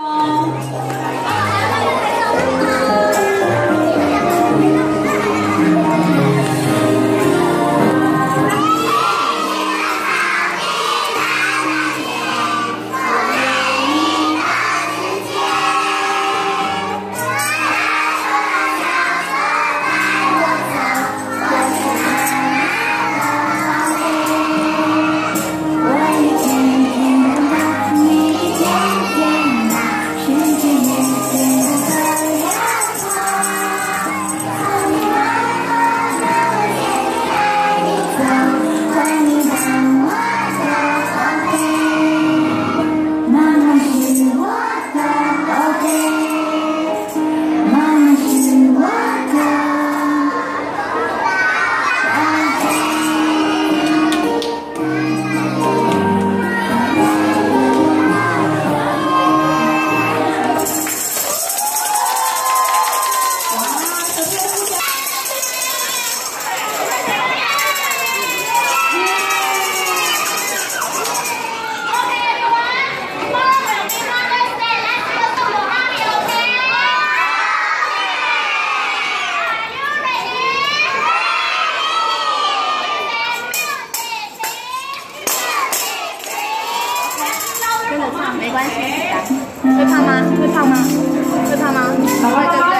Oh. 没关系，会唱吗？会唱吗？会唱吗？会，对不对？